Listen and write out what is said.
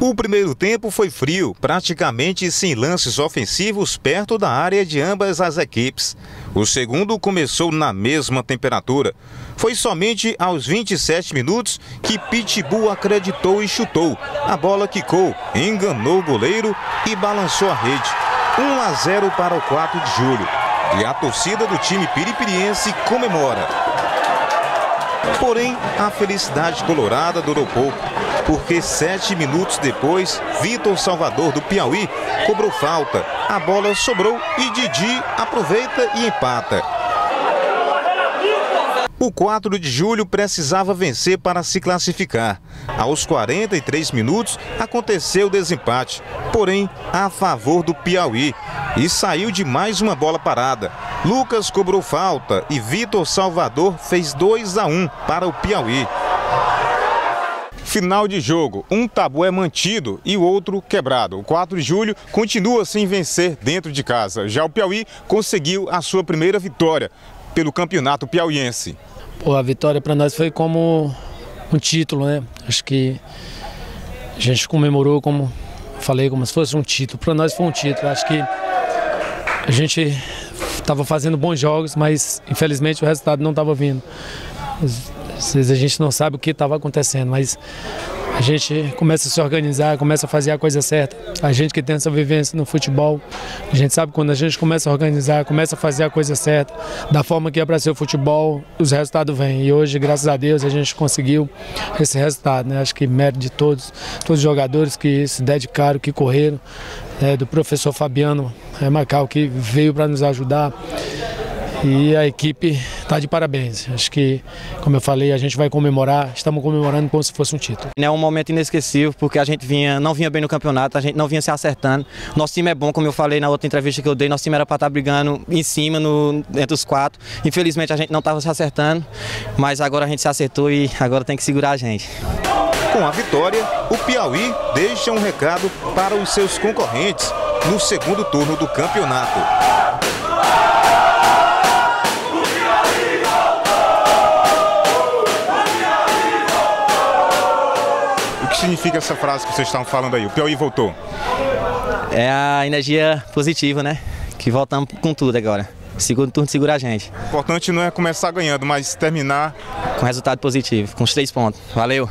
O primeiro tempo foi frio, praticamente sem lances ofensivos perto da área de ambas as equipes. O segundo começou na mesma temperatura. Foi somente aos 27 minutos que Pitbull acreditou e chutou. A bola quicou, enganou o goleiro e balançou a rede. 1 a 0 para o 4 de julho. E a torcida do time piripiriense comemora. Porém, a felicidade colorada durou pouco porque sete minutos depois, Vitor Salvador do Piauí cobrou falta. A bola sobrou e Didi aproveita e empata. O 4 de julho precisava vencer para se classificar. Aos 43 minutos aconteceu o desempate, porém a favor do Piauí, e saiu de mais uma bola parada. Lucas cobrou falta e Vitor Salvador fez 2 a 1 para o Piauí. Final de jogo, um tabu é mantido e o outro quebrado. O 4 de julho continua sem vencer dentro de casa. Já o Piauí conseguiu a sua primeira vitória pelo campeonato piauiense. Pô, a vitória para nós foi como um título, né? Acho que a gente comemorou como falei como se fosse um título. Para nós foi um título. Acho que a gente estava fazendo bons jogos, mas infelizmente o resultado não estava vindo. Às vezes a gente não sabe o que estava acontecendo, mas a gente começa a se organizar, começa a fazer a coisa certa. A gente que tem essa vivência no futebol, a gente sabe quando a gente começa a organizar, começa a fazer a coisa certa, da forma que é para ser o futebol, os resultados vêm. E hoje, graças a Deus, a gente conseguiu esse resultado. Né? Acho que mérito de todos, todos os jogadores que se dedicaram, que correram, né? do professor Fabiano é, Macau, que veio para nos ajudar. E a equipe está de parabéns. Acho que, como eu falei, a gente vai comemorar, estamos comemorando como se fosse um título. É um momento inesquecível, porque a gente vinha, não vinha bem no campeonato, a gente não vinha se acertando. Nosso time é bom, como eu falei na outra entrevista que eu dei, nosso time era para estar tá brigando em cima, no, entre os quatro. Infelizmente a gente não estava se acertando, mas agora a gente se acertou e agora tem que segurar a gente. Com a vitória, o Piauí deixa um recado para os seus concorrentes no segundo turno do campeonato. Significa essa frase que vocês estavam falando aí? O Piauí voltou. É a energia positiva, né? Que voltamos com tudo agora. Segundo turno segura a gente. O importante não é começar ganhando, mas terminar. Com resultado positivo, com os três pontos. Valeu!